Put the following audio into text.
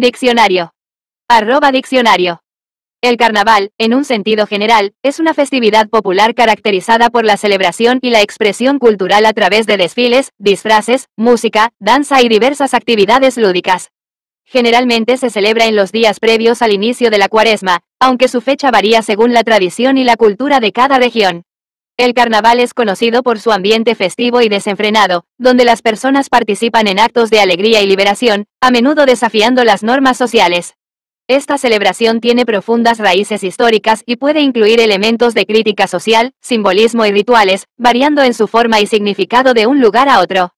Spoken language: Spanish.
Diccionario. Arroba diccionario. El carnaval, en un sentido general, es una festividad popular caracterizada por la celebración y la expresión cultural a través de desfiles, disfraces, música, danza y diversas actividades lúdicas. Generalmente se celebra en los días previos al inicio de la cuaresma, aunque su fecha varía según la tradición y la cultura de cada región. El carnaval es conocido por su ambiente festivo y desenfrenado, donde las personas participan en actos de alegría y liberación, a menudo desafiando las normas sociales. Esta celebración tiene profundas raíces históricas y puede incluir elementos de crítica social, simbolismo y rituales, variando en su forma y significado de un lugar a otro.